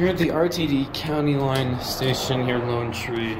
We're at the RTD County Line station here Lone Tree.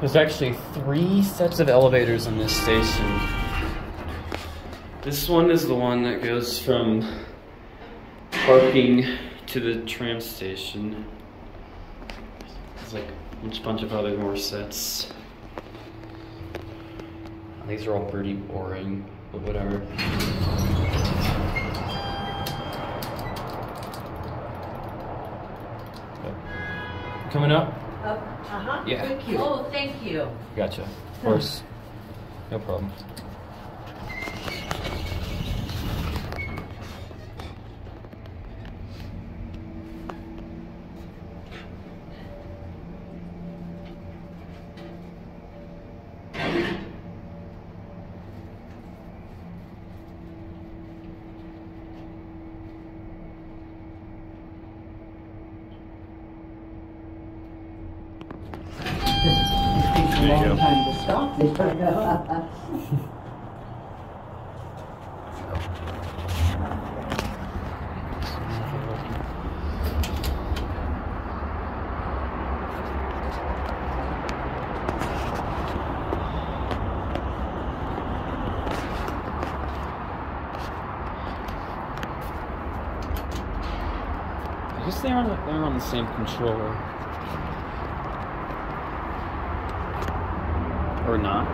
There's actually three sets of elevators in this station. This one is the one that goes from parking to the tram station. There's like a bunch of other more sets. These are all pretty boring, but whatever. Coming up? Uh, uh-huh. Yeah. Thank you. Oh, thank you. Gotcha. Of course. No problem. I guess they're on the, they're on the same controller. Or not.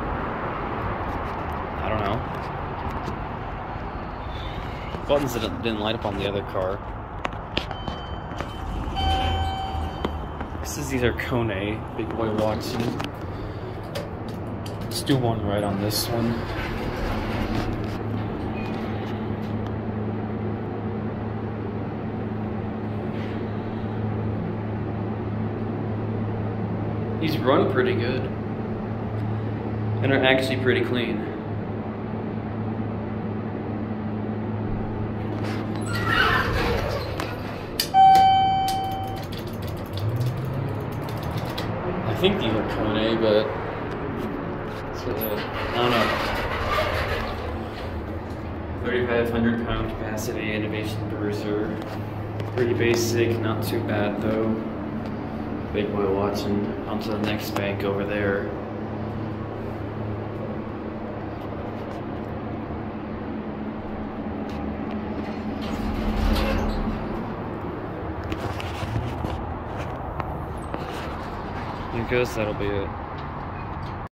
I don't know. Buttons that didn't light up on the other car. This is either Kone, Big Boy Watson. Let's do one right on this one. He's run pretty good. And are actually pretty clean. I think these are Kone, but uh, I don't know. 3,500 pound capacity innovation bruiser. Pretty basic, not too bad though. Big boy Watson onto the next bank over there. I guess that'll be it.